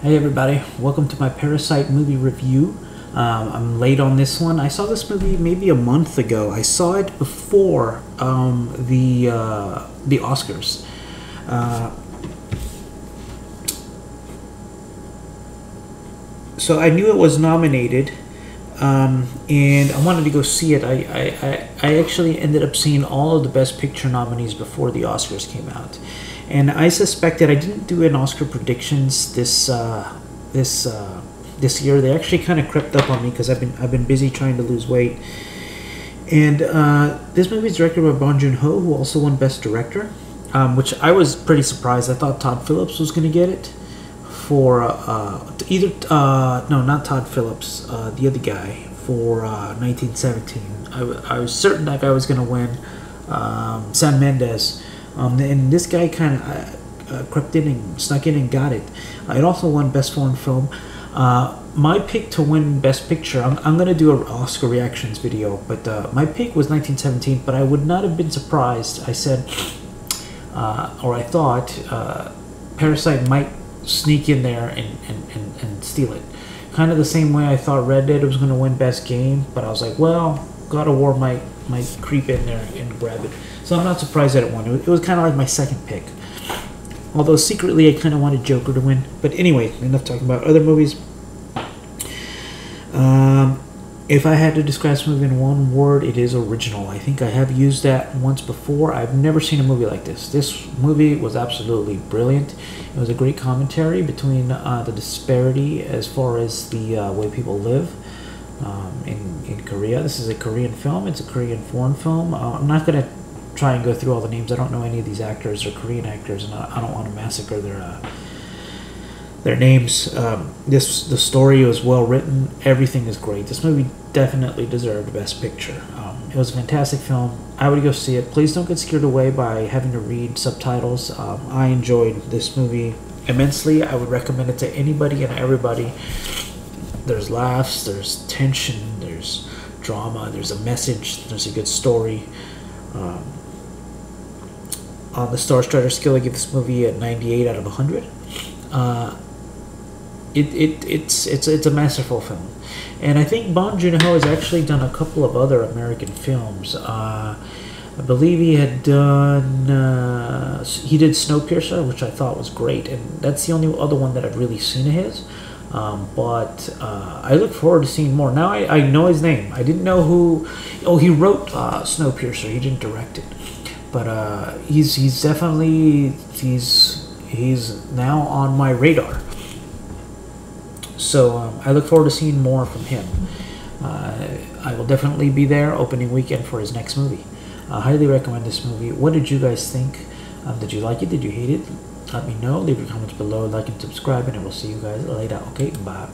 Hey everybody, welcome to my Parasite movie review. Um, I'm late on this one. I saw this movie maybe a month ago. I saw it before um, the uh, the Oscars. Uh, so I knew it was nominated, um, and I wanted to go see it. I, I, I, I actually ended up seeing all of the Best Picture nominees before the Oscars came out, and I suspect that I didn't do an Oscar predictions this uh, this uh, this year. They actually kind of crept up on me because I've been I've been busy trying to lose weight. And uh, this movie is directed by Bong Joon Ho, who also won Best Director, um, which I was pretty surprised. I thought Todd Phillips was going to get it for uh, either uh, no, not Todd Phillips, uh, the other guy for 1917. Uh, I, was certain that guy was going to win. Um, Sam Mendes, um, and this guy kind of uh, uh, crept in and snuck in and got it. it also won Best Foreign Film. my pick to win Best Picture, I'm, I'm going to do an Oscar reactions video, but my pick was 1917. But I would not have been surprised. I said, or I thought, Parasite might sneak in there and, and, and, and steal it. Kind of the same way I thought Red Dead was going to win Best Game, but I was like, well, God of War might might creep in there and grab it. So I'm not surprised that it won. It was kind of like my second pick. Although secretly I kind of wanted Joker to win. But anyway, enough talking about other movies. Um, if I had to describe this movie in one word, it is original. I think I have used that once before. I've never seen a movie like this. This movie was absolutely brilliant. It was a great commentary between uh, the disparity as far as the uh, way people live um, in, in Korea. This is a Korean film, it's a Korean foreign film. Uh, I'm not going to try and go through all the names. I don't know any of these actors or Korean actors, and I, I don't want to massacre their uh, their names. Um, this the story was well written. Everything is great. This movie definitely deserved Best Picture. Um, it was a fantastic film. I would go see it. Please don't get scared away by having to read subtitles. Um, I enjoyed this movie immensely. I would recommend it to anybody and everybody. There's laughs. There's tension. There's drama. There's a message. There's a good story. Um, on the Star Strider scale, I give this movie a 98 out of 100. Uh, it, it it's it's it's a masterful film, and I think Bong Joon Ho has actually done a couple of other American films. Uh, I believe he had done uh, he did Snowpiercer, which I thought was great, and that's the only other one that I've really seen of his. Um, but uh, I look forward to seeing more. Now I, I know his name. I didn't know who. Oh, he wrote uh, Snowpiercer. He didn't direct it, but uh, he's he's definitely he's he's now on my radar. So um, I look forward to seeing more from him. Uh, I will definitely be there opening weekend for his next movie. I highly recommend this movie. What did you guys think? Um, did you like it? Did you hate it? Let me know. Leave your comments below, like and subscribe, and I will see you guys later. Okay, bye.